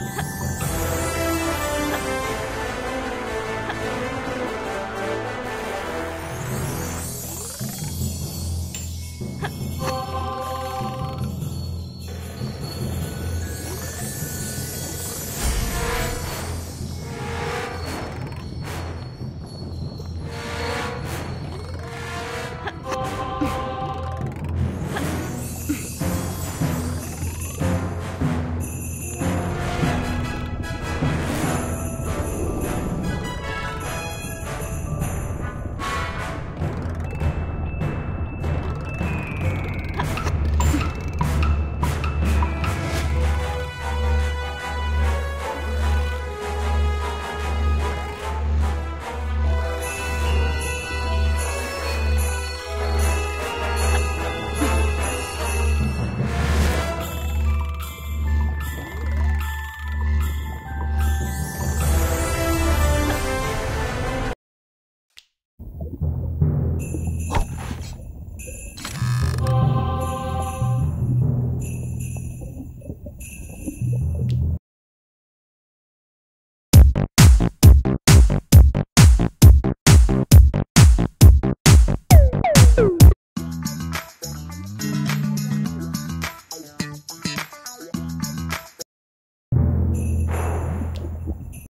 Ha!